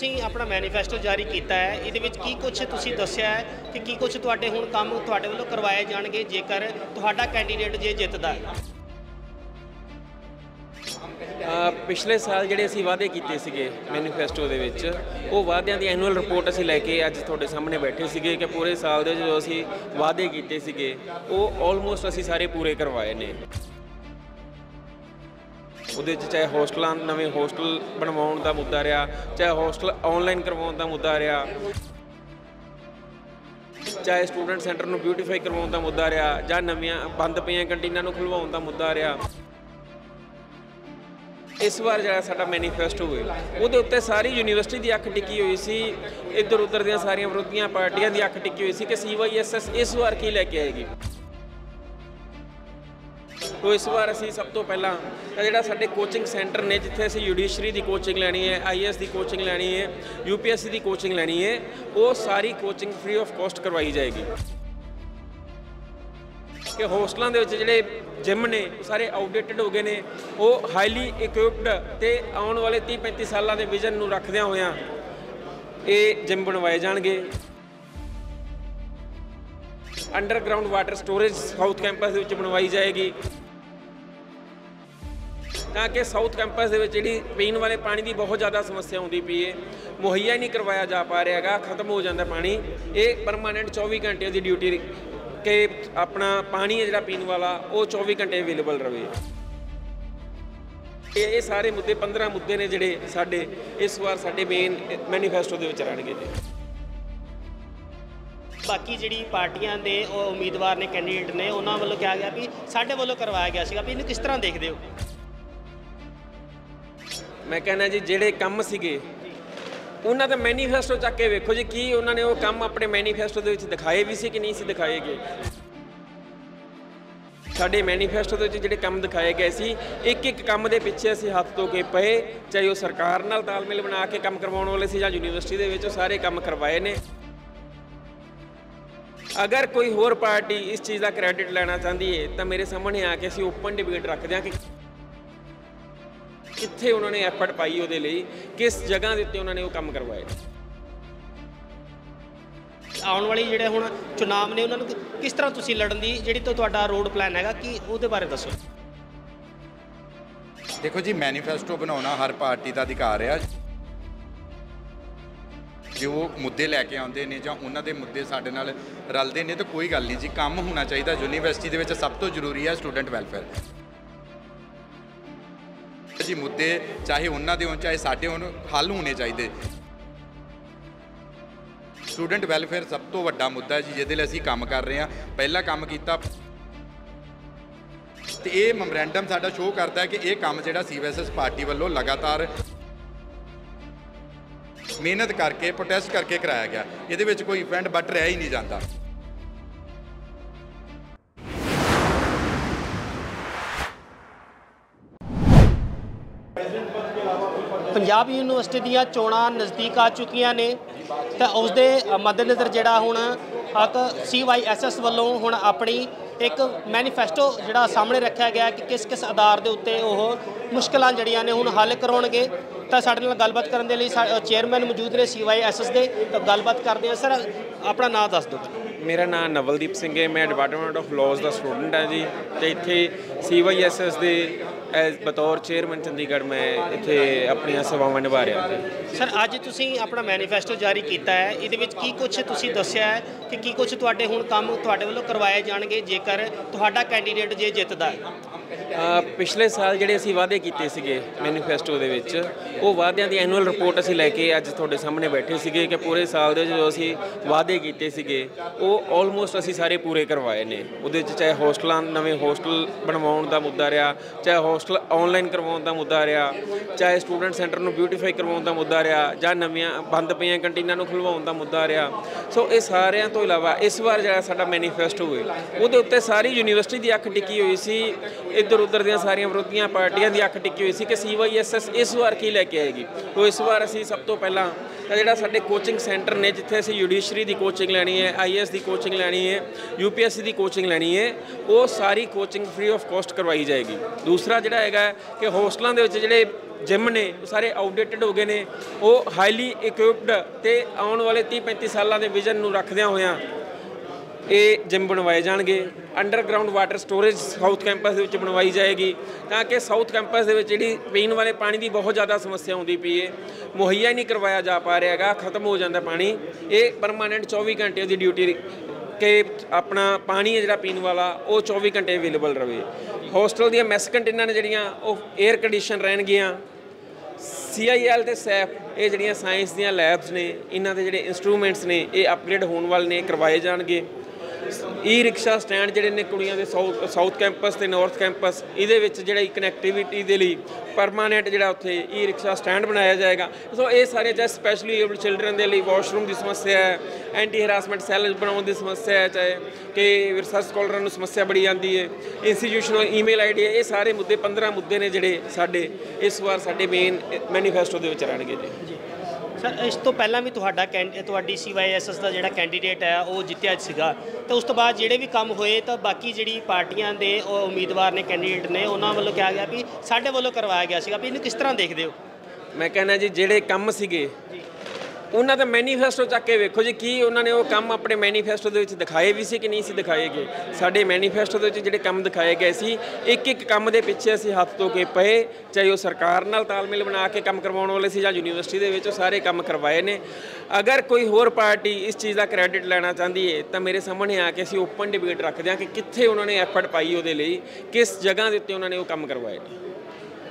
ਤੁਸੀਂ ਆਪਣਾ ਮੈਨੀਫੈਸਟੋ ਜਾਰੀ ਕੀਤਾ ਹੈ, ਇਹਦੇ ਵਿੱਚ ਕੀ ਕੁਝ ਤੁਸੀਂ ਦੱਸਿਆ ਹੈ ਕਿ ਕੀ ਕੁਝ ਤੁਹਾਡੇ ਹੁਣ ਕੰਮ ਤੁਹਾਡੇ ਵੱਲੋਂ ਕਰਵਾਏ ਜਾਣਗੇ ਜੇਕਰ ਤੁਹਾਡਾ ਕੈਂਡੀਡੇਟ ਜੇ ਜਿੱਤਦਾ ਪਿਛਲੇ ਸਾਲ ਜਿਹੜੇ ਅਸੀਂ ਵਾਅਦੇ ਕੀਤੇ ਸੀਗੇ ਮੈਨੀਫੈਸਟੋ ਦੇ ਵਿੱਚ, ਉਹ ਵਾਅਦਿਆਂ ਦੀ ਐਨੂਅਲ ਰਿਪੋਰਟ ਅਸੀਂ ਲੈ ਕੇ ਅੱਜ ਤੁਹਾਡੇ ਸਾਹਮਣੇ ਬੈਠੇ ਸੀਗੇ ਕਿ ਪੂਰੇ ਸਾਲ ਦੇ ਜੋ ਅਸੀਂ ਵਾਅਦੇ ਕੀਤੇ ਸੀਗੇ, ਉਹ ਆਲਮੋਸਟ ਅਸੀਂ ਸਾਰੇ ਪੂਰੇ ਕਰਵਾਏ ਨੇ। ਉਹਦੇ 'ਚ ਚਾਹੇ ਹੋਸਟਲਾਂ, ਨਵੇਂ ਹੋਸਟਲ ਬਣਵਾਉਣ ਦਾ ਮੁੱਦਾ ਰਿਹਾ, ਚਾਹੇ ਹੋਸਟਲ ਆਨਲਾਈਨ ਕਰਵਾਉਣ ਦਾ ਮੁੱਦਾ ਰਿਹਾ, ਚਾਹੇ ਸਟੂਡੈਂਟ ਸੈਂਟਰ ਨੂੰ ਬਿਊਟੀਫਾਈ ਕਰਵਾਉਣ ਦਾ ਮੁੱਦਾ ਰਿਹਾ, ਜਾਂ ਨਵੀਆਂ ਬੰਦ ਪਈਆਂ ਕੰਟੀਨਾਂ ਨੂੰ ਖੁਲਵਾਉਣ ਦਾ ਮੁੱਦਾ ਰਿਹਾ। ਇਸ ਵਾਰ ਜਿਹੜਾ ਸਾਡਾ ਮੈਨੀਫੈਸਟੋ ਹੋਇਆ, ਉਹਦੇ ਉੱਤੇ ਸਾਰੀ ਯੂਨੀਵਰਸਿਟੀ ਦੀ ਅੱਖ ਟਿੱਕੀ ਹੋਈ ਸੀ ਇੱਧਰ ਉੱਧਰ ਦੀਆਂ ਸਾਰੀਆਂ ਵਿਰੋਧੀਆਂ ਪਾਰਟੀਆਂ ਦੀ ਅੱਖ ਟਿੱਕੀ ਹੋਈ ਸੀ ਕਿ ਸੀਵਾਈਐਸਐਸ ਇਸ ਵਾਰ ਕੀ ਲੈ ਕੇ ਆਏਗੀ? ਤੋ ਇਸ ਵਾਰ ਅਸੀਂ ਸਭ ਤੋਂ ਪਹਿਲਾਂ ਤਾਂ ਜਿਹੜਾ ਸਾਡੇ ਕੋਚਿੰਗ ਸੈਂਟਰ ਨੇ, ਜਿੱਥੇ ਅਸੀਂ ਜੁਡੀਸ਼ਰੀ ਦੀ ਕੋਚਿੰਗ ਲੈਣੀ ਹੈ ਆਈਐਸ ਦੀ ਕੋਚਿੰਗ ਲੈਣੀ ਹੈ ਯੂਪੀਐਸਸੀ ਦੀ ਕੋਚਿੰਗ ਲੈਣੀ ਹੈ, ਉਹ ਸਾਰੀ ਕੋਚਿੰਗ ਫ੍ਰੀ ਆਫ ਕਾਸਟ ਕਰਵਾਈ ਜਾਏਗੀ। ਕਿ ਹੋਸਟਲਾਂ ਦੇ ਵਿੱਚ ਜਿਹੜੇ ਜਿਮ ਨੇ ਸਾਰੇ ਆਊਟਡੇਟਡ ਹੋ ਗਏ ਨੇ, ਉਹ ਹਾਈਲੀ ਇਕਵਿਪਡ ਤੇ ਆਉਣ ਵਾਲੇ 30 35 ਸਾਲਾਂ ਦੇ ਵਿਜ਼ਨ ਨੂੰ ਰੱਖਦਿਆਂ ਹੋਇਆਂ ਇਹ ਜਿਮ ਬਣਵਾਏ ਜਾਣਗੇ। Underground water storage south campus ਦੇ ਵਿੱਚ ਬਣਵਾਈ ਜਾਏਗੀ। ਤਾਂ ਕਿ ਸਾਊਥ ਕੈਂਪਸ ਦੇ ਵਿੱਚ ਜਿਹੜੀ ਪੀਣ ਵਾਲੇ ਪਾਣੀ ਦੀ ਬਹੁਤ ਜ਼ਿਆਦਾ ਸਮੱਸਿਆ ਆਉਂਦੀ ਪਈ ਹੈ ਮੁਹੱਈਆ ਨਹੀਂ ਕਰਵਾਇਆ ਜਾ ਪਾ ਰਿਹਾ ਹੈਗਾ, ਖਤਮ ਹੋ ਜਾਂਦਾ ਪਾਣੀ। ਇਹ ਪਰਮਾਨੈਂਟ 24 ਘੰਟੇ ਦੀ ਡਿਊਟੀ ਕਿ ਆਪਣਾ ਪਾਣੀ ਹੈ ਜਿਹੜਾ ਪੀਣ ਵਾਲਾ, ਉਹ 24 ਘੰਟੇ ਅਵੇਲੇਬਲ ਰਵੇ। ਇਹ ਇਹ ਸਾਰੇ ਮੁੱਦੇ 15 ਮੁੱਦੇ ਨੇ ਜਿਹੜੇ ਸਾਡੇ, ਇਸ ਵਾਰ ਸਾਡੇ ਮੇਨ ਮੈਨੀਫੈਸਟੋ ਦੇ ਵਿੱਚ ਰਹਿਣਗੇ ਜੀ। ਬਾਕੀ ਜਿਹੜੀ ਪਾਰਟੀਆਂ ਦੇ ਉਹ ਉਮੀਦਵਾਰ ਨੇ ਕੈਂਡੀਡੇਟ ਨੇ, ਉਹਨਾਂ ਵੱਲੋਂ ਕਿਹਾ ਗਿਆ ਵੀ ਸਾਡੇ ਵੱਲੋਂ ਕਰਵਾਇਆ ਗਿਆ ਸੀਗਾ, ਵੀ ਇਹਨੂੰ ਕਿਸ ਤਰ੍ਹਾਂ ਦੇਖਦੇ ਹੋ? ਮੈਂ ਕਹਿੰਦਾ ਜੀ, ਜਿਹੜੇ ਕੰਮ ਸੀਗੇ, ਉਹਨਾਂ ਦਾ ਮੈਨੀਫੈਸਟੋ ਚੱਕ ਕੇ ਵੇਖੋ ਜੀ, ਕੀ ਉਹਨਾਂ ਨੇ ਉਹ ਕੰਮ ਆਪਣੇ ਮੈਨੀਫੈਸਟੋ ਦੇ ਵਿੱਚ ਦਿਖਾਏ ਵੀ ਸੀ ਕਿ ਨਹੀਂ ਸੀ ਦਿਖਾਏ ਗਏ। ਸਾਡੇ ਮੈਨੀਫੈਸਟੋ ਦੇ ਵਿੱਚ ਜਿਹੜੇ ਕੰਮ ਦਿਖਾਏ ਗਏ ਸੀ ਇੱਕ ਇੱਕ ਕੰਮ ਦੇ ਪਿੱਛੇ ਅਸੀਂ ਹੱਥ ਧੋ ਕੇ ਪਏ, ਚਾਹੇ ਉਹ ਸਰਕਾਰ ਨਾਲ ਤਾਲਮੇਲ ਬਣਾ ਕੇ ਕੰਮ ਕਰਵਾਉਣ ਵਾਲੇ ਸੀ ਜਾਂ ਯੂਨੀਵਰਸਿਟੀ ਦੇ ਵਿੱਚ, ਉਹ ਸਾਰੇ ਕੰਮ ਕਰਵਾਏ ਨੇ। ਅਗਰ ਕੋਈ ਹੋਰ ਪਾਰਟੀ ਇਸ ਚੀਜ਼ ਦਾ ਕ੍ਰੈਡਿਟ ਲੈਣਾ ਚਾਹੁੰਦੀ ਹੈ ਤਾਂ ਮੇਰੇ ਸਾਹਮਣੇ ਆ ਕੇ ਅਸੀਂ ਓਪਨ ਡਿਬੇਟ ਰੱਖਦੇ ਹਾਂ ਕਿ ਕਿੱਥੇ ਉਹਨਾਂ ਨੇ ਐਫਰਟ ਪਾਈ ਉਹਦੇ ਲਈ, ਕਿਸ ਜਗ੍ਹਾ ਦੇ ਉੱਤੇ ਉਹਨਾਂ ਨੇ ਉਹ ਕੰਮ ਕਰਵਾਏ। ਆਉਣ ਵਾਲੀ ਜਿਹੜੇ ਹੁਣ ਚੁਣਾਵ ਨੇ ਉਹਨਾਂ ਨੂੰ ਕਿਸ ਤਰ੍ਹਾਂ ਤੁਸੀਂ ਲੜਨ ਦੀ, ਜਿਹੜੀ ਤੋਂ ਤੁਹਾਡਾ ਰੋਡ ਪਲਾਨ ਹੈਗਾ, ਕਿ ਉਹਦੇ ਬਾਰੇ ਦੱਸੋ? ਦੇਖੋ ਜੀ ਮੈਨੀਫੈਸਟੋ ਬਣਾਉਣਾ ਹਰ ਪਾਰਟੀ ਦਾ ਅਧਿਕਾਰ ਆ। ਜੇ ਉਹ ਮੁੱਦੇ ਲੈ ਕੇ ਆਉਂਦੇ ਨੇ ਜਾਂ ਉਹਨਾਂ ਦੇ ਮੁੱਦੇ ਸਾਡੇ ਨਾਲ ਰਲਦੇ ਨੇ, ਤਾਂ ਕੋਈ ਗੱਲ ਨਹੀਂ ਜੀ, ਕੰਮ ਹੋਣਾ ਚਾਹੀਦਾ। ਯੂਨੀਵਰਸਿਟੀ ਦੇ ਵਿੱਚ ਸਭ ਤੋਂ ਜ਼ਰੂਰੀ ਹੈ ਸਟੂਡੈਂਟ ਵੈਲਫੇਅਰ ਜੀ ਮੁੱਦੇ, ਚਾਹੇ ਉਹਨਾਂ ਦੇ ਹੋਣ, ਚਾਹੇ ਸਾਡੇ ਹੋਣ, ਹੱਲ ਹੋਣੇ ਚਾਹੀਦੇ। ਸਟੂਡੈਂਟ ਵੈਲਫੇਅਰ ਸਭ ਤੋਂ ਵੱਡਾ ਮੁੱਦਾ ਹੈ ਜੀ, ਜਿਹਦੇ ਲਈ ਅਸੀਂ ਕੰਮ ਕਰ ਰਹੇ ਹਾਂ। ਪਹਿਲਾ ਕੰਮ ਕੀਤਾ। ਤੇ ਇਹ ਮੈਮੋਰੈਂਡਮ ਸਾਡਾ ਸ਼ੋਅ ਕਰਦਾ ਹੈ ਕਿ ਇਹ ਕੰਮ ਜਿਹੜਾ ਸੀਵੀਐਸਐਸ ਪਾਰਟੀ ਵੱਲੋਂ ਲਗਾਤਾਰ ਮਿਹਨਤ ਕਰਕੇ ਪ੍ਰੋਟੈਸਟ ਕਰਕੇ ਕਰਾਇਆ ਗਿਆ। ਇਹਦੇ ਵਿੱਚ ਕੋਈ ਇਵੈਂਟ ਬਟ ਰਿਹਾ ਹੀ ਨਹੀਂ ਜਾਂਦਾ। ਪੰਜਾਬ ਯੂਨੀਵਰਸਿਟੀ ਦੀਆਂ ਚੋਣਾਂ ਨਜ਼ਦੀਕ ਆ ਚੁੱਕੀਆਂ ਨੇ, ਤਾਂ ਉਸ ਦੇ ਮੱਦੇਨਜ਼ਰ ਜਿਹੜਾ ਹੁਣ ਹੱਕ ਸੀਵਾਈਐਸਐਸ ਵੱਲੋਂ ਹੁਣ ਆਪਣੀ ਇੱਕ ਮੈਨੀਫੈਸਟੋ ਜਿਹੜਾ ਸਾਹਮਣੇ ਰੱਖਿਆ ਗਿਆ ਕਿ ਕਿਸ ਕਿਸ ਆਧਾਰ ਦੇ ਉੱਤੇ ਉਹ ਮੁਸ਼ਕਲਾਂ ਜਿਹੜੀਆਂ ਨੇ ਹੁਣ ਹੱਲ ਕਰਾਉਣਗੇ। ਤਾਂ ਸਾਡੇ ਨਾਲ ਗੱਲਬਾਤ ਕਰਨ ਦੇ ਲਈ ਚੇਅਰਮੈਨ ਮੌਜੂਦ ਨੇ ਸੀਵਾਈਐਸਐਸ ਦੇ, ਤਾਂ ਗੱਲਬਾਤ ਕਰਦੇ ਹਾਂ। ਸਰ, ਆਪਣਾ ਨਾਮ ਦੱਸ ਦਿਓ ਮੇਰਾ ਨਾਮ ਨਵਲਦੀਪ ਸਿੰਘ ਹੈ, ਮੈਂ ਡਿਪਾਰਟਮੈਂਟ ਆਫ ਲਾਜ਼ ਦਾ ਸਟੂਡੈਂਟ ਹਾਂ ਜੀ, ਤੇ ਇੱਥੇ ਸੀਵਾਈਐਸਐਸ ਦੇ ਐਜ਼ ਬਤੌਰ ਚੇਅਰਮੈਨ ਚੰਡੀਗੜ੍ਹ ਮੈਂ ਇੱਥੇ ਆਪਣੀਆਂ ਸੇਵਾਵਾਂ ਨਿਭਾ ਰਿਹਾ ਹਾਂ ਸਰ ਅੱਜ ਤੁਸੀਂ ਆਪਣਾ ਮੈਨੀਫੈਸਟੋ ਜਾਰੀ ਕੀਤਾ ਹੈ। ਇਹਦੇ ਵਿੱਚ ਕੀ ਕੁਝ ਤੁਸੀਂ ਦੱਸਿਆ ਹੈ ਕਿ ਕੀ ਕੁਝ ਤੁਹਾਡੇ ਹੁਣ ਕੰਮ ਤੁਹਾਡੇ ਵੱਲੋਂ ਕਰਵਾਏ ਜਾਣਗੇ ਜੇਕਰ ਤੁਹਾਡਾ ਕੈਂਡੀਡੇਟ ਜੇ ਜਿੱਤਦਾ ਪਿਛਲੇ ਸਾਲ ਜਿਹੜੇ ਅਸੀਂ ਵਾਅਦੇ ਕੀਤੇ ਸੀਗੇ ਮੈਨੀਫੈਸਟੋ ਦੇ ਵਿੱਚ ਉਹ ਵਾਅਦਿਆਂ ਦੀ ਐਨੂਅਲ ਰਿਪੋਰਟ ਅਸੀਂ ਲੈ ਕੇ ਅੱਜ ਤੁਹਾਡੇ ਸਾਹਮਣੇ ਬੈਠੇ ਸੀਗੇ ਕਿ ਪੂਰੇ ਸਾਲ ਦੇ ਜੋ ਅਸੀਂ ਵਾਅਦੇ ਕੀਤੇ ਸੀਗੇ ਉਹ ਆਲਮੋਸਟ ਅਸੀਂ ਸਾਰੇ ਪੂਰੇ ਕਰਵਾਏ ਨੇ। ਉਹਦੇ ਵਿੱਚ ਚਾਹੇ ਹੋਸਟਲਾਂ ਨਵੇਂ ਹੋਸਟਲ ਬਣਵਾਉਣ ਦਾ ਮੁੱਦਾ ਰਿਹਾ ਚਾਹੇ ਹੋਸਟਲ ਆਨਲਾਈਨ ਕਰਵਾਉਣ ਦਾ ਮੁੱਦਾ ਰਿਹਾ, ਚਾਹੇ ਸਟੂਡੈਂਟ ਸੈਂਟਰ ਨੂੰ ਬਿਊਟੀਫਾਈ ਕਰਵਾਉਣ ਦਾ ਮੁੱਦਾ ਰਿਹਾ, ਜਾਂ ਨਵੀਆਂ ਬੰਦ ਪਈਆਂ ਕੰਟੀਨਾਂ ਨੂੰ ਖੁਲਵਾਉਣ ਦਾ ਮੁੱਦਾ ਰਿਹਾ। ਸੋ ਇਹ ਸਾਰਿਆਂ ਤੋਂ ਇਲਾਵਾ ਇਸ ਵਾਰ ਜਿਹੜਾ ਸਾਡਾ ਮੈਨੀਫੈਸਟੋ ਹੋਇਆ, ਉਹਦੇ ਉੱਤੇ ਸਾਰੀ ਯੂਨੀਵਰਸਿਟੀ ਦੀ ਅੱਖ ਟਿੱਕੀ ਹੋਈ ਸੀ, ਇੱਧਰ ਉੱਧਰ ਦੀਆਂ ਸਾਰੀਆਂ ਵਿਰੋਧੀਆਂ ਪਾਰਟੀਆਂ ਦੀ ਅੱਖ ਟਿੱਕੀ ਹੋਈ ਸੀ ਕਿ ਸੀਵਾਈਐਸਐਸ ਇਸ ਵਾਰ ਕੀ ਲੈ ਕੇ ਆਏਗੀ। ਤੋਂ ਇਸ ਵਾਰ ਅਸੀਂ ਸਭ ਤੋਂ ਪਹਿਲਾਂ ਤਾਂ ਜਿਹੜਾ ਸਾਡੇ ਕੋਚਿੰਗ ਸੈਂਟਰ ਨੇ, ਜਿੱਥੇ ਅਸੀਂ ਜੁਡੀਸ਼ਰੀ ਦੀ ਕੋਚਿੰਗ ਲੈਣੀ ਹੈ ਆਈਐਸ ਦੀ ਕੋਚਿੰਗ ਲੈਣੀ ਹੈ ਯੂਪੀਐਸਸੀ ਦੀ ਕੋਚਿੰਗ ਲੈਣੀ ਹੈ, ਉਹ ਸਾਰੀ ਕੋਚਿੰਗ ਫ੍ਰੀ ਆਫ ਕਾਸਟ ਕਰਵਾਈ ਜਾਏਗੀ। ਦੂਸਰਾ ਜਿਹੜਾ ਹੈਗਾ ਕਿ ਹੋਸਟਲਾਂ ਦੇ ਵਿੱਚ ਜਿਹੜੇ ਜਿਮ ਨੇ, ਉਹ ਸਾਰੇ ਆਊਟਡੇਟਡ ਹੋ ਗਏ ਨੇ। ਉਹ ਹਾਈਲੀ ਇਕਵਿਪਡ ਤੇ ਆਉਣ ਵਾਲੇ 30 35 ਸਾਲਾਂ ਦੇ ਵਿਜ਼ਨ ਨੂੰ ਰੱਖਦਿਆਂ ਹੋਇਆਂ ਇਹ ਜਿਮ ਬਣਵਾਏ ਜਾਣਗੇ। Underground water storage south campus ਦੇ ਵਿੱਚ ਬਣਵਾਈ ਜਾਏਗੀ ਤਾਂ ਕਿ ਸਾਊਥ ਕੈਂਪਸ ਦੇ ਵਿੱਚ ਜਿਹੜੀ ਪੀਣ ਵਾਲੇ ਪਾਣੀ ਦੀ ਬਹੁਤ ਜ਼ਿਆਦਾ ਸਮੱਸਿਆ ਆਉਂਦੀ ਪਈ ਹੈ ਮੁਹੱਈਆ ਹੀ ਨਹੀਂ ਕਰਵਾਇਆ ਜਾ ਪਾ ਰਿਹਾ ਹੈਗਾ, ਖਤਮ ਹੋ ਜਾਂਦਾ ਪਾਣੀ। ਇਹ ਪਰਮਾਨੈਂਟ 24 ਘੰਟੇ ਦੀ ਡਿਊਟੀ ਕਿ ਆਪਣਾ ਪਾਣੀ ਹੈ ਜਿਹੜਾ ਪੀਣ ਵਾਲਾ, ਉਹ 24 ਘੰਟੇ ਅਵੇਲੇਬਲ ਰਵੇ ਹੋਸਟਲ ਦੀਆਂ ਮੈਸ ਕੰਟੇਨਾਂ ਨੇ ਜਿਹੜੀਆਂ, ਉਹ 에ਅਰ ਕੰਡੀਸ਼ਨ ਰਹਿਣਗੀਆਂ CIL ਤੇ ਸੈਫ ਇਹ ਜਿਹੜੀਆਂ ਸਾਇੰਸ ਦੀਆਂ ਲੈਬਸ ਨੇ, ਇਹਨਾਂ ਦੇ ਜਿਹੜੇ ਇਨਸਟਰੂਮੈਂਟਸ ਨੇ, ਇਹ ਅਪਗ੍ਰੇਡ ਹੋਣ ਵਾਲੇ ਨੇ ਕਰਵਾਏ ਜਾਣਗੇ। ਈ ਰਿਕਸ਼ਾ ਸਟੈਂਡ ਜਿਹੜੇ ਨੇ ਕੁੜੀਆਂ ਦੇ ਸਾਊਥ ਸਾਊਥ ਕੈਂਪਸ ਤੇ ਨਾਰਥ ਕੈਂਪਸ, ਇਹਦੇ ਵਿੱਚ ਜਿਹੜਾ ਕਨੈਕਟੀਵਿਟੀ ਦੇ ਲਈ ਪਰਮਾਨੈਂਟ ਜਿਹੜਾ ਉੱਥੇ ਈ ਰਿਕਸ਼ਾ ਸਟੈਂਡ ਬਣਾਇਆ ਜਾਏਗਾ। ਸੋ ਇਹ ਸਾਰੇ ਚਾਹੇ ਸਪੈਸ਼ਲੀ ਏਬਲ ਚਿਲਡਰਨ ਦੇ ਲਈ ਵਾਸ਼ਰੂਮ ਦੀ ਸਮੱਸਿਆ ਹੈ ਐਂਟੀ ਹਰਾਸਮੈਂਟ ਸੈੱਲ ਬਣਾਉਣ ਦੀ ਸਮੱਸਿਆ ਹੈ, ਚਾਹੇ ਕਿ ਰਿਸਰਚ ਸਕਾਲਰਾਂ ਨੂੰ ਸਮੱਸਿਆ ਬੜੀ ਆਉਂਦੀ ਹੈ ਇੰਸਟੀਟਿਊਸ਼ਨਲ ਈਮੇਲ ਆਈਡੀ ਇਹ ਸਾਰੇ ਮੁੱਦੇ 15 ਮੁੱਦੇ ਨੇ ਜਿਹੜੇ ਸਾਡੇ, ਇਸ ਵਾਰ ਸਾਡੇ ਮੇਨ ਮੈਨੀਫੈਸਟੋ ਦੇ ਵਿੱਚ ਰਹਿਣਗੇ ਜੀ। ਸਰ ਇਸ ਤੋਂ ਪਹਿਲਾਂ ਵੀ ਤੁਹਾਡਾ ਤੁਹਾਡੀ ਸੀਵਾਈਐਸਐਸ ਦਾ ਜਿਹੜਾ ਕੈਂਡੀਡੇਟ ਹੈ ਉਹ ਜਿੱਤਿਆ ਸੀਗਾ। ਤੇ ਉਸ ਤੋਂ ਬਾਅਦ ਜਿਹੜੇ ਵੀ ਕੰਮ ਹੋਏ ਤਾਂ ਬਾਕੀ ਜਿਹੜੀ ਪਾਰਟੀਆਂ ਦੇ ਉਹ ਉਮੀਦਵਾਰ ਨੇ ਕੈਂਡੀਡੇਟ ਨੇ ਉਹਨਾਂ ਵੱਲੋਂ ਕਿਹਾ ਗਿਆ ਵੀ ਸਾਡੇ ਵੱਲੋਂ ਕਰਵਾਇਆ ਗਿਆ ਸੀਗਾ। ਵੀ ਇਹਨੂੰ ਕਿਸ ਤਰ੍ਹਾਂ ਦੇਖਦੇ ਹੋ? ਮੈਂ ਕਹਿੰਦਾ ਜੀ ਜਿਹੜੇ ਕੰਮ ਸੀਗੇ ਉਹਨਾਂ ਦਾ ਮੈਨੀਫੈਸਟੋ ਚੱਕ ਕੇ ਵੇਖੋ ਜੀ, ਕੀ ਉਹਨਾਂ ਨੇ ਉਹ ਕੰਮ ਆਪਣੇ ਮੈਨੀਫੈਸਟੋ ਦੇ ਵਿੱਚ ਦਿਖਾਏ ਵੀ ਸੀ ਕਿ ਨਹੀਂ ਸੀ ਦਿਖਾਏ ਗਏ? ਸਾਡੇ ਮੈਨੀਫੈਸਟੋ ਦੇ ਵਿੱਚ ਜਿਹੜੇ ਕੰਮ ਦਿਖਾਏ ਗਏ ਸੀ ਇੱਕ ਇੱਕ ਕੰਮ ਦੇ ਪਿੱਛੇ ਅਸੀਂ ਹੱਥ ਧੋ ਕੇ ਪਏ, ਚਾਹੇ ਉਹ ਸਰਕਾਰ ਨਾਲ ਤਾਲਮੇਲ ਬਣਾ ਕੇ ਕੰਮ ਕਰਵਾਉਣ ਵਾਲੇ ਸੀ ਜਾਂ ਯੂਨੀਵਰਸਿਟੀ ਦੇ ਵਿੱਚ, ਉਹ ਸਾਰੇ ਕੰਮ ਕਰਵਾਏ ਨੇ। ਅਗਰ ਕੋਈ ਹੋਰ ਪਾਰਟੀ ਇਸ ਚੀਜ਼ ਦਾ ਕ੍ਰੈਡਿਟ ਲੈਣਾ ਚਾਹੁੰਦੀ ਹੈ ਤਾਂ ਮੇਰੇ ਸਾਹਮਣੇ ਆ ਕੇ ਅਸੀਂ ਓਪਨ ਡਿਬੇਟ ਰੱਖਦੇ ਹਾਂ ਕਿ ਕਿੱਥੇ ਉਹਨਾਂ ਨੇ ਐਫਰਟ ਪਾਈ ਉਹਦੇ ਲਈ, ਕਿਸ ਜਗ੍ਹਾ ਦੇ ਉੱਤੇ ਉਹਨਾਂ ਨੇ ਉਹ ਕੰਮ ਕਰਵਾਏ ਨੇ।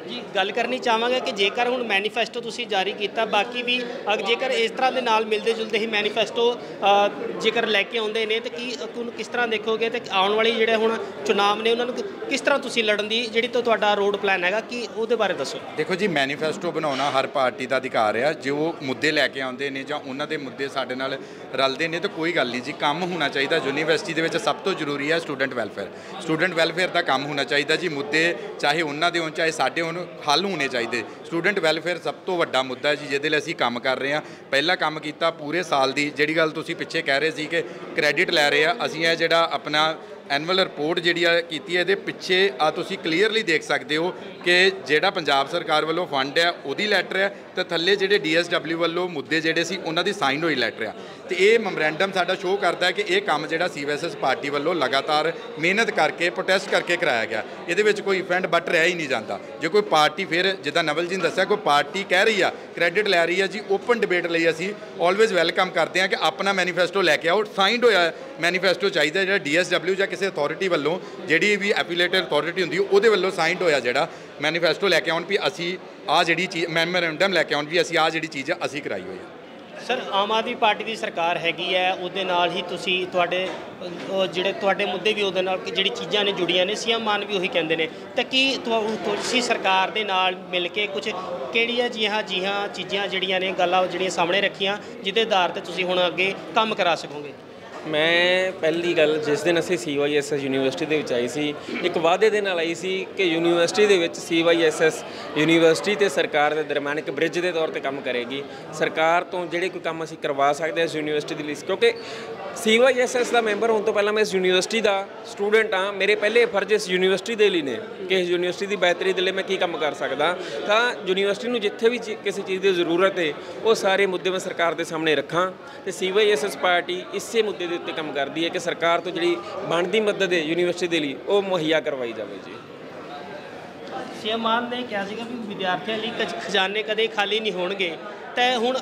ਜੀ, ਗੱਲ ਕਰਨੀ ਚਾਹਾਂਗਾ ਕਿ ਜੇਕਰ ਹੁਣ ਮੈਨੀਫੈਸਟੋ ਤੁਸੀਂ ਜਾਰੀ ਕੀਤਾ, ਬਾਕੀ ਵੀ ਅਗ ਜੇਕਰ ਇਸ ਤਰ੍ਹਾਂ ਦੇ ਨਾਲ ਮਿਲਦੇ ਜੁਲਦੇ ਹੀ ਮੈਨੀਫੈਸਟੋ ਜੇਕਰ ਲੈ ਕੇ ਆਉਂਦੇ ਨੇ, ਤੇ ਕੀ ਉਹਨੂੰ ਕਿਸ ਤਰ੍ਹਾਂ ਦੇਖੋਗੇ ਤੇ ਆਉਣ ਵਾਲੀ ਜਿਹੜੇ ਹੁਣ ਚੁਣਾਵ ਨੇ, ਉਹਨਾਂ ਨੂੰ ਕਿਸ ਤਰ੍ਹਾਂ ਤੁਸੀਂ ਲੜਨ ਦੀ ਜਿਹੜੀ ਤੋਂ ਤੁਹਾਡਾ ਰੋਡ ਪਲਾਨ ਹੈਗਾ, ਕੀ ਉਹਦੇ ਬਾਰੇ ਦੱਸੋ? ਦੇਖੋ ਜੀ ਮੈਨੀਫੈਸਟੋ ਬਣਾਉਣਾ ਹਰ ਪਾਰਟੀ ਦਾ ਅਧਿਕਾਰ ਆ ਉਹ ਮੁੱਦੇ ਲੈ ਕੇ ਆਉਂਦੇ ਨੇ ਜਾਂ ਉਹਨਾਂ ਦੇ ਮੁੱਦੇ ਸਾਡੇ ਨਾਲ ਰਲਦੇ ਨੇ, ਤਾਂ ਕੋਈ ਗੱਲ ਨਹੀਂ ਜੀ, ਕੰਮ ਹੋਣਾ ਚਾਹੀਦਾ, ਯੂਨੀਵਰਸਿਟੀ ਦੇ ਵਿੱਚ ਸਭ ਤੋਂ ਜ਼ਰੂਰੀ ਹੈ ਸਟੂਡੈਂਟ ਵੈਲਫੇਅਰ ਸਟੂਡੈਂਟ ਵੈਲਫੇਅਰ ਦਾ ਕੰਮ ਹੋਣਾ ਚਾਹੀਦਾ ਜੀ, ਮੁੱਦੇ ਚਾਹੇ ਉਹਨਾਂ ਦੇ ਹੋਣ, ਚਾਹੇ ਸਾਡੇ ਹੋਣ ਹੱਲ ਹੋਣੇ ਚਾਹੀਦੇ। ਸਟੂਡੈਂਟ ਵੈਲਫੇਅਰ ਸਭ ਤੋਂ ਵੱਡਾ ਮੁੱਦਾ ਜੀ, ਜਿਹਦੇ ਲਈ ਅਸੀਂ ਕੰਮ ਕਰ ਰਹੇ ਹਾਂ। ਪਹਿਲਾ ਕੰਮ ਕੀਤਾ ਪੂਰੇ ਸਾਲ ਦੀ। ਜਿਹੜੀ ਗੱਲ ਤੁਸੀਂ ਪਿੱਛੇ ਕਹਿ ਰਹੇ ਸੀ ਕਿ ਕ੍ਰੈਡਿਟ ਲੈ ਰਹੇ ਆ, ਅਸੀਂ ਇਹ ਜਿਹੜਾ ਆਪਣਾ ਐਨੂਅਲ ਰਿਪੋਰਟ ਜਿਹੜੀ ਆ ਕੀਤੀ ਹੈ ਇਹਦੇ ਪਿੱਛੇ ਆ ਤੁਸੀਂ ਕਲੀਅਰਲੀ ਦੇਖ ਸਕਦੇ ਹੋ ਕਿ ਜਿਹੜਾ ਪੰਜਾਬ ਸਰਕਾਰ ਵੱਲੋਂ ਫੰਡ ਹੈ ਉਹਦੀ ਲੈਟਰ ਹੈ ਤਾਂ ਥੱਲੇ ਜਿਹੜੇ ਡੀਐਸਡਬਲਿਊ ਵੱਲੋਂ ਮੁੱਦੇ ਜਿਹੜੇ ਸੀ, ਉਹਨਾਂ ਦੀ ਸਾਈਨ ਹੋਈ ਲੈਟਰ ਆ। ਤੇ ਇਹ ਮੈਮੋਰੈਂਡਮ ਸਾਡਾ ਸ਼ੋਅ ਕਰਦਾ ਹੈ ਕਿ ਇਹ ਕੰਮ ਜਿਹੜਾ ਸੀਵੀਐਸਐਸ ਪਾਰਟੀ ਵੱਲੋਂ ਲਗਾਤਾਰ ਮਿਹਨਤ ਕਰਕੇ ਪ੍ਰੋਟੈਸਟ ਕਰਕੇ ਕਰਾਇਆ ਗਿਆ। ਇਹਦੇ ਵਿੱਚ ਕੋਈ ਫੰਡ ਬਟ ਰਿਹਾ ਹੀ ਨਹੀਂ ਜਾਂਦਾ। ਜੇ ਕੋਈ ਪਾਰਟੀ ਫਿਰ, ਜਿੱਦਾਂ ਨਵਲ ਜੀ ਨੇ ਦੱਸਿਆ, ਕੋਈ ਪਾਰਟੀ ਕਹਿ ਰਹੀ ਆ ਕ੍ਰੈਡਿਟ ਲੈ ਰਹੀ ਆ ਜੀ ਓਪਨ ਡਿਬੇਟ ਲਈ ਅਸੀਂ ਆਲਵੇਜ਼ ਵੈਲਕਮ ਕਰਦੇ ਹਾਂ ਕਿ ਆਪਣਾ ਮੈਨੀਫੈਸਟੋ ਲੈ ਕੇ ਆਓ। ਸਾਈਨਡ ਹੋਇਆ ਮੈਨੀਫੈਸਟੋ ਚਾਹੀਦਾ ਜਿਹੜਾ ਡੀਐਸਡਬਲਿਊ ਜਾਂ ਕਿਸੇ ਅਥਾਰਟੀ ਵੱਲੋਂ, ਜਿਹੜੀ ਵੀ ਐਫੀਲੇਟਡ ਅਥਾਰਟੀ ਹੁੰਦੀ, ਉਹਦੇ ਵੱਲੋਂ ਸਾਈਨਡ ਹੋਇਆ ਜਿਹੜਾ ਮੈਨੀਫੈਸਟੋ ਲੈ ਕੇ ਆਉਣ ਵੀ ਅਸੀਂ ਆ ਜਿਹੜੀ ਚੀਜ਼ ਮੈਮੋਰੈਂਡਮ ਲੈ ਕੇ ਆਉਣ ਵੀ ਅਸੀਂ ਆ ਜਿਹੜੀ ਚੀਜ਼ ਆ ਅਸੀਂ ਕਰਾਈ ਹੋਈ ਆ। ਸਰ, ਆਮ ਆਦਮੀ ਪਾਰਟੀ ਦੀ ਸਰਕਾਰ ਹੈਗੀ ਹੈ, ਉਹਦੇ ਨਾਲ ਹੀ ਤੁਸੀਂ ਤੁਹਾਡੇ ਜਿਹੜੇ ਤੁਹਾਡੇ ਮੁੱਦੇ ਵੀ ਉਹਦੇ ਨਾਲ ਜਿਹੜੀ ਚੀਜ਼ਾਂ ਨੇ ਜੁੜੀਆਂ ਨੇ, ਸੀਐਮ ਮਾਨ ਵੀ ਉਹੀ ਕਹਿੰਦੇ ਨੇ। ਤਾਂ ਕੀ ਤੁਹਾ- ਤੁਸੀਂ ਸਰਕਾਰ ਦੇ ਨਾਲ ਮਿਲ ਕੇ ਕੁਝ ਕਿਹੜੀਆਂ ਜੀਹਾਂ ਜੀਹਾਂ ਚੀਜ਼ਾਂ ਜਿਹੜੀਆਂ ਨੇ, ਗੱਲਾਂ ਜਿਹੜੀਆਂ ਸਾਹਮਣੇ ਰੱਖੀਆਂ, ਜਿਹਦੇ ਆਧਾਰ ਤੇ ਤੁਸੀਂ ਹੁਣ ਅੱਗੇ ਕੰਮ ਕਰਾ ਸਕੋਗੇ? ਮੈਂ ਪਹਿਲੀ ਗੱਲ, ਜਿਸ ਦਿਨ ਅਸੀਂ ਸੀਵਾਈਐਸਐਸ ਯੂਨੀਵਰਸਿਟੀ ਦੇ ਵਿੱਚ ਆਈ ਸੀ, ਇੱਕ ਵਾਅਦੇ ਦੇ ਨਾਲ ਆਈ ਸੀ ਕਿ ਯੂਨੀਵਰਸਿਟੀ ਦੇ ਵਿੱਚ ਸੀਵਾਈਐਸਐਸ ਯੂਨੀਵਰਸਿਟੀ ਤੇ ਸਰਕਾਰ ਦੇ ਦਰਮਿਆਨ ਇੱਕ ਬ੍ਰਿਜ ਦੇ ਤੌਰ ਤੇ ਕੰਮ ਕਰੇਗੀ। ਸਰਕਾਰ ਤੋਂ ਜਿਹੜੇ ਕੋਈ ਕੰਮ ਅਸੀਂ ਕਰਵਾ ਸਕਦੇ ਹਾਂ ਇਸ ਯੂਨੀਵਰਸਿਟੀ ਦੇ ਲਈ, ਕਿਉਂਕਿ ਸੀਵਾਈਐਸਐਸ ਦਾ ਮੈਂਬਰ ਹੋਣ ਤੋਂ ਪਹਿਲਾਂ ਮੈਂ ਇਸ ਯੂਨੀਵਰਸਿਟੀ ਦਾ ਸਟੂਡੈਂਟ ਹਾਂ। ਮੇਰੇ ਪਹਿਲੇ ਫਰਜ਼ ਇਸ ਯੂਨੀਵਰਸਿਟੀ ਦੇ ਲਈ ਨੇ ਕਿ ਇਸ ਯੂਨੀਵਰਸਿਟੀ ਦੀ ਬਿਹਤਰੀ ਦੇ ਲਈ ਮੈਂ ਕੀ ਕੰਮ ਕਰ ਸਕਦਾ। ਤਾਂ ਯੂਨੀਵਰਸਿਟੀ ਨੂੰ ਜਿੱਥੇ ਵੀ ਕਿਸੇ ਚੀਜ਼ ਦੀ ਜ਼ਰੂਰਤ ਹੈ ਉਹ ਸਾਰੇ ਮੁੱਦੇ ਮੈਂ ਸਰਕਾਰ ਦੇ ਸਾਹਮਣੇ ਰੱਖਾਂ ਤੇ ਸੀਵਾਈਐਸਐਸ ਪਾਰਟੀ ਇਸੇ ਮੁੱਦੇ ਦੇ ਉੱਤੇ ਕੰਮ ਕਰਦੀ ਹੈ ਕਿ ਸਰਕਾਰ ਤੋਂ ਜਿਹੜੀ ਬਣਦੀ ਮਦਦ ਹੈ ਯੂਨੀਵਰਸਿਟੀ ਦੇ ਲਈ ਉਹ ਮੁਹੱਈਆ ਕਰਵਾਈ ਜਾਵੇ ਜੀ। ਸੀਐਮ ਮਾਨ ਨੇ ਕਿਹਾ ਸੀਗਾ ਵੀ ਵਿਦਿਆਰਥੀਆਂ ਲਈ ਖਜ਼- ਖਜ਼ਾਨੇ ਕਦੇ ਖਾਲੀ ਨਹੀਂ ਹੋਣਗੇ। ਤੇ ਹੁਣ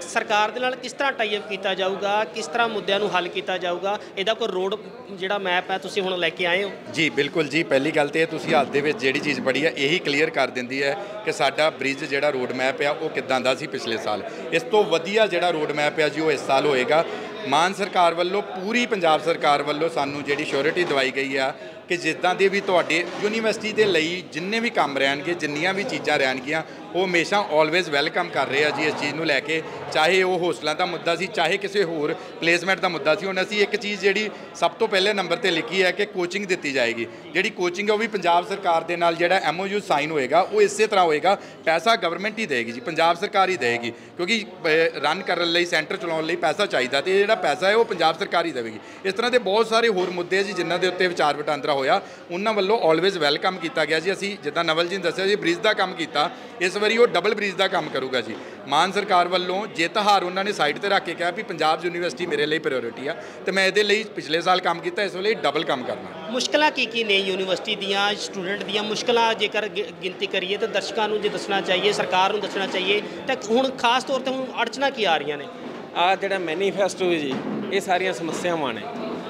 ਸਰਕਾਰ ਦੇ ਨਾਲ ਕਿਸ ਤਰ੍ਹਾਂ ਟਾਈ ਅਪ ਕੀਤਾ ਜਾਊਗਾ? ਕਿਸ ਤਰ੍ਹਾਂ ਮੁੱਦਿਆਂ ਨੂੰ ਹੱਲ ਕੀਤਾ ਜਾਊਗਾ? ਇਹਦਾ ਕੋਈ ਰੋਡ ਜਿਹੜਾ ਮੈਪ ਹੈ ਤੁਸੀਂ ਹੁਣ ਲੈ ਕੇ ਆਏ ਹੋ? ਜੀ ਬਿਲਕੁਲ ਜੀ। ਪਹਿਲੀ ਗੱਲ ਤੇ ਇਹ ਤੁਸੀਂ ਹੱਥ ਦੇ ਵਿੱਚ ਜਿਹੜੀ ਚੀਜ਼ ਪੜੀ ਹੈ ਇਹੀ ਕਲੀਅਰ ਕਰ ਦਿੰਦੀ ਹੈ ਕਿ ਸਾਡਾ ਬ੍ਰਿਜ ਜਿਹੜਾ ਰੋਡ ਮੈਪ ਆ ਉਹ ਕਿੱਦਾਂ ਦਾ ਸੀ ਪਿਛਲੇ ਸਾਲ। ਇਸ ਤੋਂ ਵਧੀਆ ਜਿਹੜਾ ਰੋਡ ਮੈਪ ਆ ਜੀ ਉਹ ਇਸ ਸਾਲ ਹੋਏਗਾ। ਮਾਨ ਸਰਕਾਰ ਵੱਲੋਂ ਪੂਰੀ ਪੰਜਾਬ ਸਰਕਾਰ ਵੱਲੋਂ ਸਾਨੂੰ ਜਿਹੜੀ ਸ਼ੋਰਿਟੀ ਦਵਾਈ ਗਈ ਆ ਕਿ ਜਿੱਦਾਂ ਦੇ ਵੀ ਤੁਹਾਡੇ ਯੂਨੀਵਰਸਿਟੀ ਦੇ ਲਈ ਜਿੰਨੇ ਵੀ ਕੰਮ ਰਹਿਣਗੇ, ਜਿੰਨੀਆਂ ਵੀ ਚੀਜ਼ਾਂ ਰਹਿਣਗੀਆਂ, ਉਹ ਹਮੇਸ਼ਾ ਆਲਵੇਜ਼ ਵੈਲਕਮ ਕਰ ਰਹੇ ਆ ਜੀ ਇਸ ਚੀਜ਼ ਨੂੰ ਲੈ ਕੇ। ਚਾਹੇ ਉਹ ਹੋਸਟਲਾਂ ਦਾ ਮੁੱਦਾ ਸੀ, ਚਾਹੇ ਕਿਸੇ ਹੋਰ ਪਲੇਸਮੈਂਟ ਦਾ ਮੁੱਦਾ ਸੀ ਹੁਣ ਅਸੀਂ ਇੱਕ ਚੀਜ਼ ਜਿਹੜੀ ਸਭ ਤੋਂ ਪਹਿਲੇ ਨੰਬਰ ਤੇ ਲਿਖੀ ਹੈ ਕਿ ਕੋਚਿੰਗ ਦਿੱਤੀ ਜਾਏਗੀ। ਜਿਹੜੀ ਕੋਚਿੰਗ ਹੈ ਉਹ ਵੀ ਪੰਜਾਬ ਸਰਕਾਰ ਦੇ ਨਾਲ ਜਿਹੜਾ ਐਮਓਯੂ ਸਾਈਨ ਹੋਏਗਾ, ਉਹ ਇਸੇ ਤਰ੍ਹਾਂ ਹੋਏਗਾ, ਪੈਸਾ ਗਵਰਨਮੈਂਟ ਹੀ ਦੇਗੀ ਜੀ, ਪੰਜਾਬ ਸਰਕਾਰ ਹੀ ਦੇਗੀ ਕਿਉਂਕਿ ਰਨ ਕਰਨ ਲਈ ਸੈਂਟਰ ਚਲਾਉਣ ਲਈ ਪੈਸਾ ਚਾਹੀਦਾ ਤੇ ਇਹ ਜਿਹੜਾ ਪੈਸਾ ਹੈ ਉਹ ਪੰਜਾਬ ਸਰਕਾਰ ਹੀ ਦੇਵੇਗੀ। ਇਸ ਤਰ੍ਹਾਂ ਦੇ ਬਹੁਤ ਸਾਰੇ ਹੋਰ ਮੁੱਦੇ ਜੀ, ਜਿਨ੍ਹਾਂ ਦੇ ਉੱਤੇ ਵਿਚਾਰ ਵਟਾਂਦਰਾ ਹੋਇਆ ਉਹਨਾਂ ਵੱਲੋਂ ਆਲਵੇਜ਼ ਵੈਲਕਮ ਕੀਤਾ ਗਿਆ ਜੀ। ਅਸੀਂ ਜਿੱਦਾਂ ਨਵਲ ਜੀ ਨੇ ਦੱਸਿਆ ਜੀ ਬ੍ਰਿਜ ਦਾ ਕੰਮ ਕੀਤਾ ਇਸ ਵਾਰੀ ਉਹ ਡਬਲ ਬ੍ਰਿਜ ਦਾ ਕੰਮ ਕਰੂਗਾ ਜੀ। ਮਾਨ ਸਰਕਾਰ ਵੱਲੋਂ ਜਿੱਤ ਹਾਰ ਉਹਨਾਂ ਨੇ ਸਾਈਡ ਤੇ ਰੱਖ ਕੇ ਕਿਹਾ ਵੀ ਪੰਜਾਬ ਯੂਨੀਵਰਸਿਟੀ ਮੇਰੇ ਲਈ ਪ੍ਰਾਇੋਰਟੀ ਆ ਤੇ ਮੈਂ ਇਹਦੇ ਲਈ ਪਿਛਲੇ ਸਾਲ ਕੰਮ ਕੀਤਾ ਇਸ ਵੇਲੇ ਡਬਲ ਕੰਮ ਕਰਨਾ। ਮੁਸ਼ਕਲਾਂ ਕੀ ਕੀ ਨੇ ਯੂਨੀਵਰਸਿਟੀ ਦੀਆਂ ਸਟੂਡੈਂਟ ਦੀਆਂ? ਮੁਸ਼ਕਲਾਂ ਜੇਕਰ ਗਿਣਤੀ ਕਰੀਏ ਤਾਂ ਦਰਸ਼ਕਾਂ ਨੂੰ ਜੇ ਦੱਸਣਾ ਚਾਹੀਏ ਸਰਕਾਰ ਨੂੰ ਦੱਸਣਾ ਚਾਹੀਏ ਤਾਂ ਹੁਣ ਖਾਸ ਤੌਰ ਤੇ ਹੁਣ ਅੜਚਣਾ ਕੀ ਆ ਰਹੀਆਂ ਨੇ? ਆ ਜਿਹੜਾ ਮੈਨੀਫੈਸਟੋ ਜੀ ਇਹ ਸਾਰੀਆਂ ਸਮੱਸਿਆਵਾਂ ਨੇ।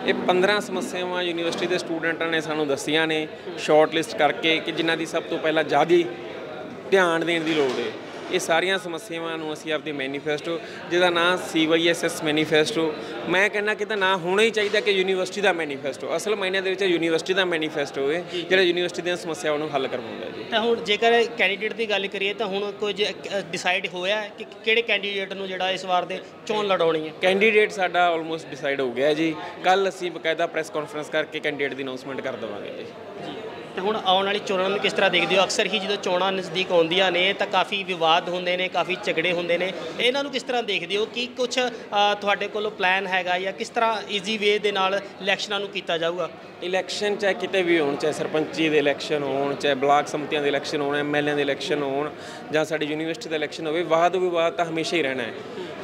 ਇਹ 15 ਸਮੱਸਿਆਵਾਂ ਯੂਨੀਵਰਸਿਟੀ ਦੇ ਸਟੂਡੈਂਟਾਂ ਨੇ ਸਾਨੂੰ ਦੱਸੀਆਂ ਨੇ ਸ਼ਾਰਟ ਲਿਸਟ ਕਰਕੇ ਕਿ ਜਿਨ੍ਹਾਂ ਦੀ ਸਭ ਤੋਂ ਪਹਿਲਾਂ ਜ਼ਿਆਦਾ ਧਿਆਨ ਦੇਣ ਦੀ ਲੋੜ ਹੈ। ਇਹ ਸਾਰੀਆਂ ਸਮੱਸਿਆਵਾਂ ਨੂੰ ਅਸੀਂ ਆਪਦੇ ਮੈਨੀਫੈਸਟੋ ਜਿਹਦਾ ਨਾਮ CYSS ਮੈਨੀਫੈਸਟੋ ਮੈਂ ਕਹਿੰਦਾ ਕਿ ਤਾਂ ਨਾਂ ਹੋਣਾ ਹੀ ਚਾਹੀਦਾ ਕਿ ਯੂਨੀਵਰਸਿਟੀ ਦਾ ਮੈਨੀਫੈਸਟੋ। ਅਸਲ ਮਾਇਨੇ ਦੇ ਵਿੱਚ ਯੂਨੀਵਰਸਿਟੀ ਦਾ ਮੈਨੀਫੈਸਟੋ ਹੈ ਜਿਹੜਾ ਯੂਨੀਵਰਸਿਟੀ ਦੀਆਂ ਸਮੱਸਿਆਵਾਂ ਨੂੰ ਹੱਲ ਕਰਵਾਉਂਦਾ ਜੀ। ਤਾਂ ਹੁਣ ਜੇਕਰ ਕੈਂਡੀਡੇਟ ਦੀ ਗੱਲ ਕਰੀਏ ਤਾਂ ਹੁਣ ਕੁਝ ਡਿਸਾਈਡ ਹੋਇਆ ਹੈ ਕਿ ਕਿਹੜੇ ਕੈਂਡੀਡੇਟ ਨੂੰ ਜਿਹੜਾ ਇਸ ਵਾਰ ਦੇ ਚੋਣ ਲੜਾਉਣੀ ਹੈ? ਕੈਂਡੀਡੇਟ ਸਾਡਾ ਆਲਮੋਸਟ ਡਿਸਾਈਡ ਹੋ ਗਿਆ ਜੀ। ਕੱਲ ਅਸੀਂ ਬਕਾਇਦਾ ਪ੍ਰੈਸ ਕਾਨਫਰੰਸ ਕਰਕੇ ਕੈਂਡੀਡੇਟ ਦੀ ਅਨਾਉਂਸਮੈਂਟ ਕਰ ਦੇਵਾਂਗੇ ਜੀ। ਤੇ ਹੁਣ ਆਉਣ ਵਾਲੀ ਚੋਣਾਂ ਨੂੰ ਕਿਸ ਤਰ੍ਹਾਂ ਦੇਖਦੇ ਹੋ? ਅਕਸਰ ਹੀ ਜਦੋਂ ਚੋਣਾਂ ਨਜ਼ਦੀਕ ਆਉਂਦੀਆਂ ਨੇ ਤਾਂ ਕਾਫੀ ਵਿਵਾਦ ਹੁੰਦੇ ਨੇ, ਕਾਫੀ ਝਗੜੇ ਹੁੰਦੇ ਨੇ। ਇਹਨਾਂ ਨੂੰ ਕਿਸ ਤਰ੍ਹਾਂ ਦੇਖਦੇ ਹੋ? ਕੀ ਕੁਝ ਤੁਹਾਡੇ ਕੋਲੋਂ ਪਲਾਨ ਹੈਗਾ ਜਾਂ ਕਿਸ ਤਰ੍ਹਾਂ ਈਜ਼ੀ ਵੇ ਦੇ ਨਾਲ ਇਲੈਕਸ਼ਨਾਂ ਨੂੰ ਕੀਤਾ ਜਾਊਗਾ? ਇਲੈਕਸ਼ਨ ਚਾਹੇ ਕਿਤੇ ਵੀ ਹੋਣ, ਚਾਹੇ ਸਰਪੰਚੀ ਦੇ ਇਲੈਕਸ਼ਨ ਹੋਣ, ਚਾਹੇ ਬਲਾਕ ਸਮਤੀਆਂ ਦੇ ਇਲੈਕਸ਼ਨ ਹੋਣ ਐਮਐਲਏ ਦੇ ਇਲੈਕਸ਼ਨ ਹੋਣ ਜਾਂ ਸਾਡੀ ਯੂਨੀਵਰਸਿਟੀ ਦਾ ਇਲੈਕਸ਼ਨ ਹੋਵੇ ਵਾਦ ਵਿਵਾਦ ਤਾਂ ਹਮੇਸ਼ਾ ਹੀ ਰਹਿਣਾ ਹੈ।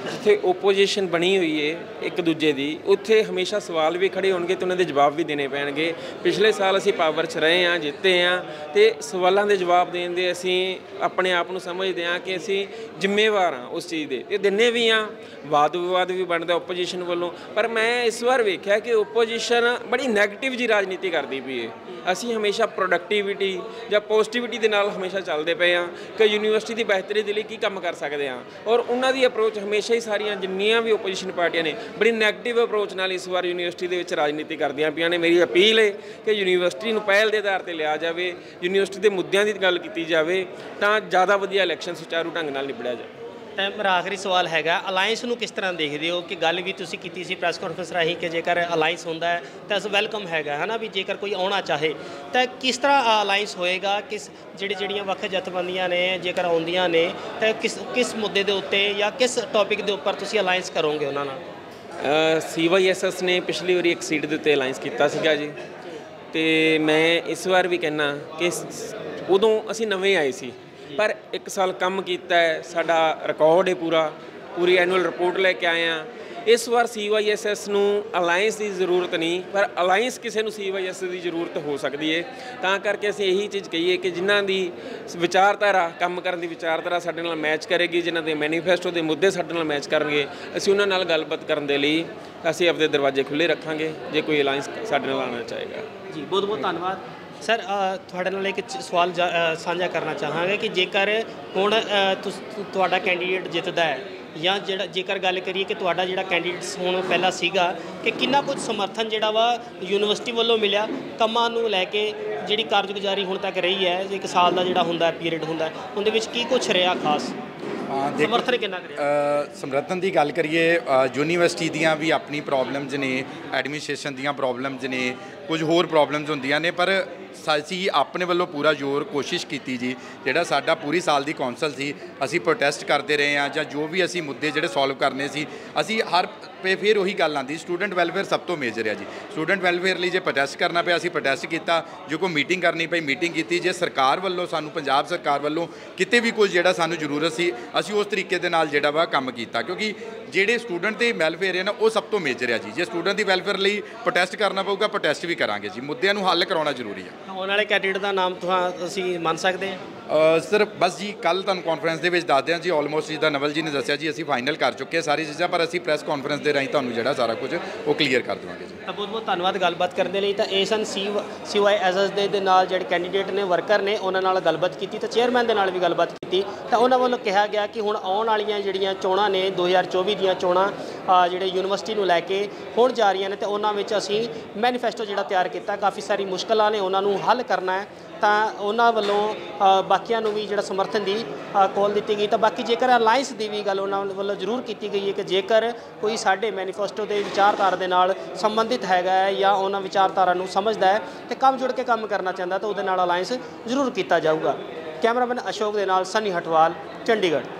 ਜਿੱਥੇ ਓਪੋਜੀਸ਼ਨ ਬਣੀ ਹੋਈ ਹੈ ਇੱਕ ਦੂਜੇ ਦੀ, ਉੱਥੇ ਹਮੇਸ਼ਾ ਸਵਾਲ ਵੀ ਖੜੇ ਹੋਣਗੇ ਤੇ ਉਹਨਾਂ ਦੇ ਜਵਾਬ ਵੀ ਦੇਣੇ ਪੈਣਗੇ। ਪਿਛਲੇ ਸਾਲ ਅਸੀਂ ਪਾਵਰ 'ਚ ਰਹੇ ਹਾਂ, ਜਿੱਤੇ ਹਾਂ ਤੇ ਸਵਾਲਾਂ ਦੇ ਜਵਾਬ ਦੇਣ ਦੇ ਅਸੀਂ ਆਪਣੇ ਆਪ ਨੂੰ ਸਮਝਦੇ ਹਾਂ ਕਿ ਅਸੀਂ ਜ਼ਿੰਮੇਵਾਰ ਹਾਂ ਉਸ ਚੀਜ਼ ਦੇ। ਇਹ ਦਿੰਨੇ ਵੀ ਹਾਂ, ਵਾਦ ਵਿਵਾਦ ਵੀ ਬਣਦਾ ਓਪੋਜੀਸ਼ਨ ਵੱਲੋਂ, ਪਰ ਮੈਂ ਇਸ ਵਾਰ ਵੇਖਿਆ ਕਿ ਓਪੋਜੀਸ਼ਨ ਬੜੀ 네ਗੇਟਿਵ ਜੀ ਰਾਜਨੀਤੀ ਕਰਦੀ ਪਈ ਹੈ ਅਸੀਂ ਹਮੇਸ਼ਾ ਪ੍ਰੋਡਕਟਿਵਿਟੀ ਜਾਂ ਪੋਜ਼ਿਟਿਵਿਟੀ ਦੇ ਨਾਲ ਹਮੇਸ਼ਾ ਚੱਲਦੇ ਪਏ ਹਾਂ ਕਿ ਯੂਨੀਵਰਸਿਟੀ ਦੀ ਬਿਹਤਰੀ ਦੇ ਲਈ ਕੀ ਕੰਮ ਕਰ ਸਕਦੇ ਹਾਂ। ਔਰ ਉਹਨਾਂ ਦੀ ਅਪਰੋਚ ਹਮੇਸ਼ਾ ਹੀ ਸਾਰੀਆਂ ਜਿੰਨੀਆਂ ਵੀ ਓਪੋਜੀਸ਼ਨ ਪਾਰਟੀਆਂ ਨੇ ਬੜੀ 네ਗੇਟਿਵ ਅਪਰੋਚ ਨਾਲ ਇਸ ਵਾਰ ਯੂਨੀਵਰਸਿਟੀ ਦੇ ਵਿੱਚ ਰਾਜਨੀਤੀ ਕਰਦੀਆਂ ਪਈਆਂ ਨੇ। ਮੇਰੀ ਅਪੀਲ ਹੈ ਕਿ ਯੂਨੀਵਰਸਿਟੀ ਨੂੰ ਪਹਿਲ ਦੇ ਆਧਾਰ ਤੇ ਲਿਆ ਜਾਵੇ, ਯੂਨੀਵਰਸਿਟੀ ਦੇ ਮੁੱਦਿਆਂ ਦੀ ਗੱਲ ਕੀਤੀ ਜਾਵੇ, ਤਾਂ ਜ਼ਿਆਦਾ ਵਧੀਆ ਇਲੈਕਸ਼ਨ ਸੁਚਾਰੂ ਢੰਗ ਨਾਲ ਨਿਬੜਿਆ ਜਾਵੇ। ਤਾਂ ਮੇਰਾ ਆਖਰੀ ਸਵਾਲ ਹੈਗਾ ਅਲਾਈਅੰਸ ਨੂੰ ਕਿਸ ਤਰ੍ਹਾਂ ਦੇਖਦੇ ਹੋ ਕਿ ਗੱਲ ਵੀ ਤੁਸੀਂ ਕੀਤੀ ਸੀ ਪ੍ਰੈਸ ਕਾਨਫਰੰਸ ਰਾਹੀਂ ਕਿ ਜੇਕਰ ਅਲਾਈਅੰਸ ਹੁੰਦਾ ਹੈ, ਤਾਂ ਇਸ ਵੈਲਕਮ ਹੈਗਾ ਹੈ ਨਾ ਵੀ ਜੇਕਰ ਕੋਈ ਆਉਣਾ ਚਾਹੇ, ਤਾਂ ਕਿਸ ਤਰ੍ਹਾਂ ਅਲਾਈਅੰਸ ਹੋਏਗਾ, ਕਿਸ ਜਿਹੜੀ ਜਿਹੜੀਆਂ ਵੱਖ ਜਥੇਬੰਦੀਆਂ ਨੇ, ਜੇਕਰ ਆਉਂਦੀਆਂ ਨੇ, ਤਾਂ ਕਿਸ ਕਿਸ ਮੁੱਦੇ ਦੇ ਉੱਤੇ ਜਾਂ ਕਿਸ ਟੌਪਿਕ ਦੇ ਉੱਪਰ ਤੁਸੀਂ ਅਲਾਈਅੰਸ ਕਰੋਗੇ ਉਹਨਾਂ ਨਾਲ? ਸੀਵਾਈਐਸਐਸ ਨੇ ਪਿਛਲੀ ਵਾਰੀ ਇੱਕ ਸੀਟ ਦੇ ਉੱਤੇ ਅਲਾਈਅੰਸ ਕੀਤਾ ਸੀਗਾ ਜੀ। ਤੇ ਮੈਂ ਇਸ ਵਾਰ ਵੀ ਕਹਿਣਾ ਕਿ ਉਦੋਂ ਅਸੀਂ ਨਵੇਂ ਆਏ ਸੀ। ਪਰ ਇੱਕ ਸਾਲ ਕੰਮ ਕੀਤਾ ਹੈ, ਸਾਡਾ ਰਿਕਾਰਡ ਹੈ ਪੂਰਾ, ਪੂਰੀ ਐਨੂਅਲ ਰਿਪੋਰਟ ਲੈ ਕੇ ਆਏ ਆ ਇਸ ਵਾਰ ਸੀਵਾਈਐਸਐਸ ਨੂੰ ਅਲਾਈਅੰਸ ਦੀ ਜ਼ਰੂਰਤ ਨਹੀਂ, ਪਰ ਅਲਾਈਅੰਸ ਕਿਸੇ ਨੂੰ ਸੀਵਾਈਐਸ ਦੀ ਜ਼ਰੂਰਤ ਹੋ ਸਕਦੀ ਹੈ। ਤਾਂ ਕਰਕੇ ਅਸੀਂ ਇਹੀ ਚੀਜ਼ ਕਹੀਏ ਕਿ ਜਿਨ੍ਹਾਂ ਦੀ ਵਿਚਾਰਧਾਰਾ, ਕੰਮ ਕਰਨ ਦੀ ਵਿਚਾਰਧਾਰਾ ਸਾਡੇ ਨਾਲ ਮੈਚ ਕਰੇਗੀ, ਜਿਨ੍ਹਾਂ ਦੇ ਮੈਨੀਫੈਸਟੋ ਦੇ ਮੁੱਦੇ ਸਾਡੇ ਨਾਲ ਮੈਚ ਕਰਨਗੇ, ਅਸੀਂ ਉਹਨਾਂ ਨਾਲ ਗੱਲਬਾਤ ਕਰਨ ਦੇ ਲਈ ਅਸੀਂ ਆਪਦੇ ਦਰਵਾਜ਼ੇ ਖੁੱਲੇ ਰੱਖਾਂਗੇ, ਜੇ ਕੋਈ ਅਲਾਈਅੰਸ ਸਾਡੇ ਨਾਲ ਆਉਣਾ ਚਾਹੇਗਾ। ਜੀ ਬਹੁਤ ਬਹੁਤ ਧੰਨਵਾਦ। ਸਰ ਤੁਹਾਡੇ ਨਾਲ ਇੱਕ ਸਵਾਲ ਸਾਂਝਾ ਕਰਨਾ ਚਾਹਾਂਗੇ ਕਿ ਜੇਕਰ ਹੁਣ ਤੁਹਾਡਾ ਕੈਂਡੀਡੇਟ ਜਿੱਤਦਾ ਹੈ ਜਾਂ ਜਿਹੜਾ ਜੇਕਰ ਗੱਲ ਕਰੀਏ ਕਿ ਤੁਹਾਡਾ ਜਿਹੜਾ ਕੈਂਡੀਡੇਟ ਹੁਣ ਪਹਿਲਾਂ ਸੀਗਾ ਕਿ ਕਿੰਨਾ ਕੁਝ ਸਮਰਥਨ ਜਿਹੜਾ ਵਾ ਯੂਨੀਵਰਸਿਟੀ ਵੱਲੋਂ ਮਿਲਿਆ ਕੰਮਾਂ ਨੂੰ ਲੈ ਕੇ ਜਿਹੜੀ ਕਾਰਜਗੁਜ਼ਾਰੀ ਹੁਣ ਤੱਕ ਰਹੀ ਹੈ ਇੱਕ ਸਾਲ ਦਾ ਜਿਹੜਾ ਹੁੰਦਾ ਪੀਰੀਅਡ ਹੁੰਦਾ ਉਹਦੇ ਵਿੱਚ ਕੀ ਕੁਝ ਰਿਹਾ ਖਾਸ? ਸਮਰਥਨ ਕਿੰਨਾ ਕਰਿਆ ਸਮਰਥਨ ਦੀ ਗੱਲ ਕਰੀਏ ਯੂਨੀਵਰਸਿਟੀ ਦੀਆਂ ਵੀ ਆਪਣੀ ਪ੍ਰੋਬਲਮਸ ਨੇ ਐਡਮਿਨਿਸਟ੍ਰੇਸ਼ਨ ਦੀਆਂ ਪ੍ਰੋਬਲਮਸ ਨੇ ਕੁਝ ਹੋਰ ਪ੍ਰੋਬਲਮਸ ਹੁੰਦੀਆਂ ਨੇ ਪਰ ਅਸੀਂ ਆਪਣੇ ਵੱਲੋਂ ਪੂਰਾ ਜ਼ੋਰ ਕੋਸ਼ਿਸ਼ ਕੀਤੀ ਜੀ, ਜਿਹੜਾ ਸਾਡਾ ਪੂਰੀ ਸਾਲ ਦੀ ਕੌਂਸਲ ਸੀ, ਅਸੀਂ ਪ੍ਰੋਟੈਸਟ ਕਰਦੇ ਰਹੇ ਹਾਂ ਜਾਂ ਜੋ ਵੀ ਅਸੀਂ ਮੁੱਦੇ ਜਿਹੜੇ ਸੋਲਵ ਕਰਨੇ ਸੀ, ਅਸੀਂ ਹਰ ਪੇ ਫਿਰ ਉਹੀ ਗੱਲ ਆਂਦੀ ਸਟੂਡੈਂਟ ਵੈਲਫੇਅਰ ਸਭ ਤੋਂ ਮੇਜਰ ਹੈ ਜੀ। ਸਟੂਡੈਂਟ ਵੈਲਫੇਅਰ ਲਈ ਜੇ ਪ੍ਰੋਟੈਸਟ ਕਰਨਾ ਪਿਆ, ਅਸੀਂ ਪ੍ਰੋਟੈਸਟ ਕੀਤਾ, ਜੋ ਕੋਈ ਮੀਟਿੰਗ ਕਰਨੀ ਪਈ ਮੀਟਿੰਗ ਕੀਤੀ, ਜੇ ਸਰਕਾਰ ਵੱਲੋਂ ਸਾਨੂੰ, ਪੰਜਾਬ ਸਰਕਾਰ ਵੱਲੋਂ ਕਿਤੇ ਵੀ ਕੁਝ ਜਿਹੜਾ ਸਾਨੂੰ ਜ਼ਰੂਰਤ ਸੀ, ਅਸੀਂ ਉਸ ਤਰੀਕੇ ਦੇ ਨਾਲ ਜਿਹੜਾ ਵਾ ਕੰਮ ਕੀਤਾ, ਕਿਉਂਕਿ ਜਿਹੜੇ ਸਟੂਡੈਂਟ ਦੇ ਵੈਲਫੇਅਰ ਹੈ ਨਾ ਉਹ ਸਭ ਤੋਂ ਮੇਜਰ ਹੈ ਜੀ। ਜੇ ਸਟੂਡੈਂਟ ਦੀ ਵੈਲਫੇਅਰ ਲਈ ਪ੍ਰੋਟੈਸਟ ਕਰਨਾ ਪਊਗਾ ਪ੍ਰੋਟੈਸਟ ਵੀ ਕਰਾਂਗੇ ਜੀ। ਮੁੱਦਿਆਂ ਨੂੰ ਹੱਲ ਕਰਾਉਣਾ ਜ਼ਰੂਰੀ ਹੈ ਆਉਣ ਵਾਲੇ ਕੈਂਡੀਡੇਟ ਦਾ ਨਾਮ ਤੁਹਾਂ ਅਸੀਂ ਮੰਨ ਸਕਦੇ ਹਾਂ ਸਰ ਬਸ ਜੀ ਕੱਲ ਤੁਹਾਨੂੰ ਕਾਨਫਰੰਸ ਦੇ ਵਿੱਚ ਦੱਸਦੇ ਹਾਂ ਜੀ ਆਲਮੋਸਟ ਜਿੱਦਾਂ ਨਵਲ ਜੀ ਨੇ ਦੱਸਿਆ ਜੀ ਅਸੀਂ ਫਾਈਨਲ ਕਰ ਚੁੱਕੇ ਹਾਂ ਸਾਰੀ ਚੀਜ਼ਾਂ ਪਰ ਅਸੀਂ ਪ੍ਰੈਸ ਕਾਨਫਰੰਸ ਦੇ ਰਾਹੀਂ ਤੁਹਾਨੂੰ ਜਿਹੜਾ ਸਾਰਾ ਕੁਝ ਉਹ ਕਲੀਅਰ ਕਰ ਦੇਵਾਂਗੇ ਜੀ। ਤਾਂ ਬਹੁਤ ਬਹੁਤ ਧੰਨਵਾਦ ਗੱਲਬਾਤ ਕਰਨ ਦੇ ਲਈ। ਤਾਂ ਇਹ ਸਨ ਸੀ ਸੀਵਾਈ ਐਸਐਸ ਦੇ ਨਾਲ ਜਿਹੜੇ ਕੈਂਡੀਡੇਟ ਨੇ ਵਰਕਰ ਨੇ ਉਹਨਾਂ ਨਾਲ ਗੱਲਬਾਤ ਕੀਤੀ। ਤਾਂ ਚੇਅਰਮੈਨ ਦੇ ਨਾਲ ਵੀ ਗੱਲਬਾਤ ਕੀਤੀ ਤਾਂ ਉਹਨਾਂ ਵੱਲੋਂ ਕਿਹਾ ਗਿਆ ਕਿ ਹੁਣ ਆਉਣ ਵਾਲੀਆਂ ਜਿਹੜੀਆਂ ਚੋਣਾਂ ਨੇ 2024 ਦੀਆਂ ਚੋਣਾਂ ਜਿਹੜੇ ਯੂਨੀਵਰਸਿਟੀ ਨੂੰ ਲੈ ਕੇ ਹੁਣ ਜਾ ਰਹੀਆਂ ਨੇ ਤੇ ਉਹਨਾਂ ਵਿੱਚ ਅਸੀਂ ਮੈਨੀਫੈਸਟੋ ਜਿਹੜਾ ਤਿਆਰ ਕੀਤਾ। ਕਾਫੀ ਸਾਰੀ ਮੁਸ਼ਕਲਾਂ ਨੇ ਉਹਨਾਂ ਨੂੰ ਹੱਲ ਕਰਨਾ ਹੈ ਤਾਂ ਉਹਨਾਂ ਵੱਲੋਂ ਬਾਕੀਆਂ ਨੂੰ ਵੀ ਜਿਹੜਾ ਸਮਰਥਨ ਦੀ ਕੋਲ ਦਿੱਤੀ ਗਈ। ਤਾਂ ਬਾਕੀ ਜੇਕਰ ਅਲਾਈਅੰਸ ਦੀ ਵੀ ਗੱਲ ਉਹਨਾਂ ਵੱਲੋਂ ਜ਼ਰੂਰ ਕੀਤੀ ਗਈ ਹੈ ਕਿ ਜੇਕਰ ਕੋਈ ਸਾਡੇ ਮੈਨੀਫੈਸਟੋ ਦੇ ਵਿਚਾਰਧਾਰਾ ਦੇ ਨਾਲ ਸੰਬੰਧਿਤ ਹੈਗਾ ਹੈ ਜਾਂ ਉਹਨਾਂ ਵਿਚਾਰਧਾਰਾ ਨੂੰ ਸਮਝਦਾ ਹੈ ਤੇ ਕੰਮ ਜੁੜ ਕੇ ਕੰਮ ਕਰਨਾ ਚਾਹੁੰਦਾ ਤਾਂ ਉਹਦੇ ਨਾਲ ਅਲਾਈਅੰਸ ਜ਼ਰੂਰ ਕੀਤਾ ਜਾਊਗਾ। ਕੈਮਰਾਮੈਨ ਅਸ਼ੋਕ ਦੇ ਨਾਲ ਸਨੀ ਹਟਵਾਲ ਚੰਡੀਗੜ੍ਹ।